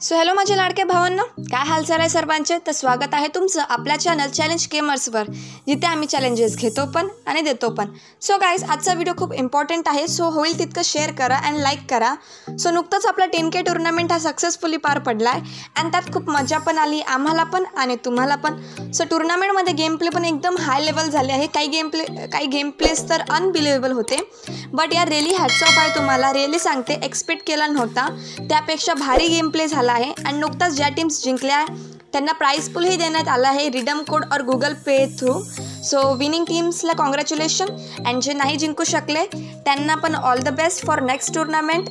So hello माझ्या लाडक्या भावांना. काय हालचाल आहे सर्वांचे? तर स्वागत आहे तुमचं आपल्या चॅनल चॅलेंज गेमर्सवर जिथे आम्ही चॅलेंजेस घेतो पण आणि देतो पण. सो गाईज आजचा व्हिडिओ खूप इम्पॉर्टंट आहे. सो होईल तितकं शेअर करा अँड लाईक करा. सो नुकतंच आपला टेन के टुर्नामेंट हा सक्सेसफुली पार पडला आहे अँड त्यात खूप मजा पण आली आम्हाला पण आणि तुम्हाला पण. सो टुर्नामेंटमध्ये गेम प्ले पण एकदम हाय लेवल झाले आहे. काही गेम प्ले काही गेम प्लेस तर अनबिलिव्हेबल होते. बट या रेली हॅट्सऑफ आहे तुम्हाला. रिअली सांगते एक्सपेक्ट केला नव्हता. त्यापेक्षा भारी गेम प्ले झाला आहे. आणि नुकताच ज्या टीम्स जिंकल्या त्यांना प्राईज पूलही देण्यात आलं आहे रिडम कोड और Google pay through so winning टीम्सला congratulation and जे नाही जिंकू शकले त्यांना पण all the best for next tournament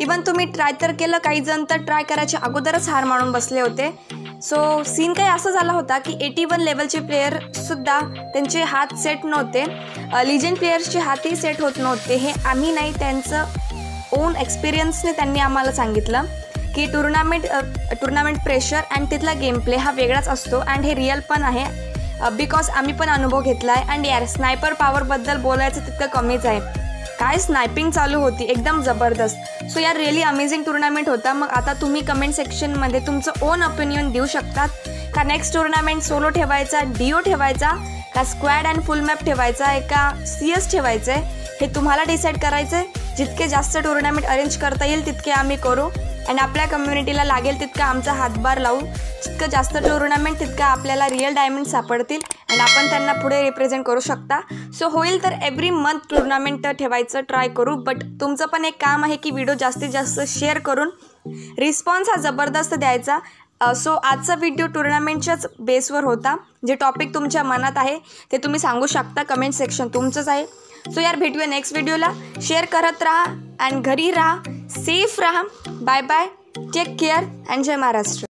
even तुम्ही ट्राय तर केलं काही जण तर ट्राय करायच्या अगोदरच हार मानून बसले होते. सो सीन काही असं झाला होता की एटी वन लेवलचे प्लेयरसुद्धा त्यांचे हात सेट नव्हते. लिजंड प्लेयर्सचे हातही सेट होत नव्हते. हे आम्ही नाही त्यांचं ओन एक्सपिरियन्सने त्यांनी आम्हाला सांगितलं. की टुर्नामेंट टुर्नामेंट प्रेशर अँड तिथला गेम प्ले हा वेगळाच असतो अँड हे रिअल पण आहे बिकॉज आम्ही पण अनुभव घेतला आहे अँड यार स्नायपर पॉवरबद्दल बोलायचं तितकं कमीच आहे. काय स्नायपिंग चालू होती? एकदम जबरदस्त. सो यार रिअली अमेझिंग टुर्नामेंट होता. मग आता तुम्ही कमेंट सेक्शनमध्ये तुमचं ओन ओपिनियन देऊ शकतात. का नेक्स्ट टुर्नामेंट सोलो ठेवायचा डिओ ठेवायचा? का स्क्वॅड अँड फुल मॅप ठेवायचा आहे? का सी एस ठेवायचं आहे हे तुम्हाला डिसाईड करायचं आहे जितके जास्त टुर्नामेंट अरेंज करता येईल तितके आम्ही करू. आणि आपल्या कम्युनिटीला लागेल तितका आमचा हातभार लावू. जितकं जास्त टुर्नामेंट तितकं आपल्याला रिअल डायमंड सापडतील. आणि आपण त्यांना पुढे रिप्रेझेंट करू शकता. सो होईल तर एव्हरी मंथ टुर्नामेंट ठेवायचं ट्राय करू. बट तुमचं पण एक काम आहे की व्हिडिओ जास्तीत जास्त शेअर करून रिस्पॉन्स हा जबरदस्त द्यायचा. सो आजचा व्हिडिओ टुर्नामेंटच्याच बेसवर होता. जे टॉपिक तुमच्या मनात आहे ते तुम्ही सांगू शकता कमेंट सेक्शन तुमचंच आहे. सो यार भेटूया नेक्स्ट व्हिडिओला शेअर करत राहा अँड घरी राहा. सेफ राहा bye bye take care and Jai Maharashtra